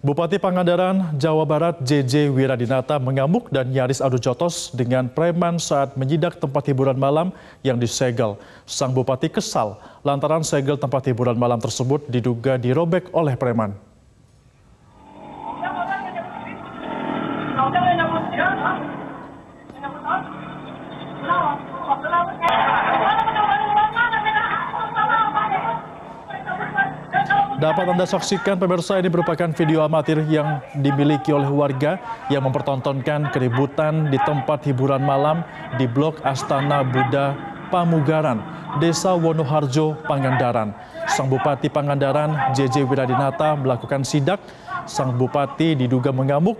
Bupati Pangandaran, Jawa Barat, JJ Wiradinata mengamuk dan nyaris adu jotos dengan preman saat menyidak tempat hiburan malam yang disegel. Sang bupati kesal lantaran segel tempat hiburan malam tersebut diduga dirobek oleh preman. Dapat Anda saksikan pemirsa ini merupakan video amatir yang dimiliki oleh warga yang mempertontonkan keributan di tempat hiburan malam di Blok Astana Buddha Pamugaran, Desa Wonoharjo, Pangandaran. Sang Bupati Pangandaran, JJ Wiradinata melakukan sidak. Sang Bupati diduga mengamuk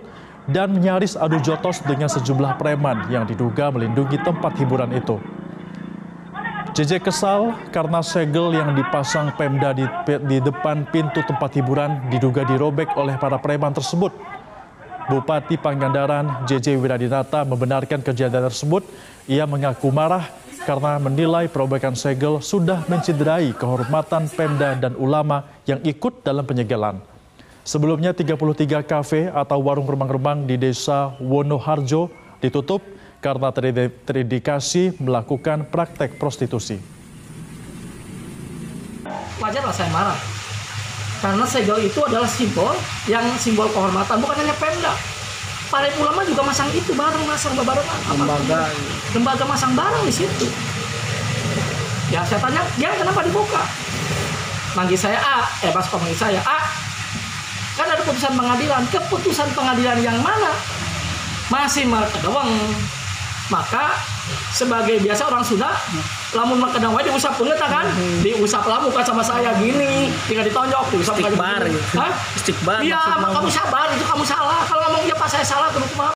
dan nyaris adu jotos dengan sejumlah preman yang diduga melindungi tempat hiburan itu. JJ kesal karena segel yang dipasang Pemda di, di depan pintu tempat hiburan diduga dirobek oleh para preman tersebut. Bupati Pangandaran JJ Wiradinata membenarkan kejadian tersebut. Ia mengaku marah karena menilai perobekan segel sudah mencederai kehormatan Pemda dan ulama yang ikut dalam penyegelan. Sebelumnya 33 kafe atau warung remang-remang di desa Wonoharjo ditutup karena terindikasi melakukan praktek prostitusi. Wajarlah saya marah. Karena segel itu adalah simbol yang simbol kehormatan, bukan hanya Pemda. Para ulama juga masang itu bareng, masang bareng lembaga lembaga masang bareng di situ. Ya saya tanya, dia kenapa dibuka? Manggil saya A, eh pas manggil saya A. Kan ada putusan pengadilan, keputusan pengadilan yang mana? Masih doang maka sebagai biasa orang Sunda lamun makan wae diusap pun kan? Hmm. diusap lah muka sama saya gini. Tinggal ditonjok diusap istighbar Hah? istighbar iya kamu sabar itu kamu salah. Kalau ngomong dia pas saya salah terus maaf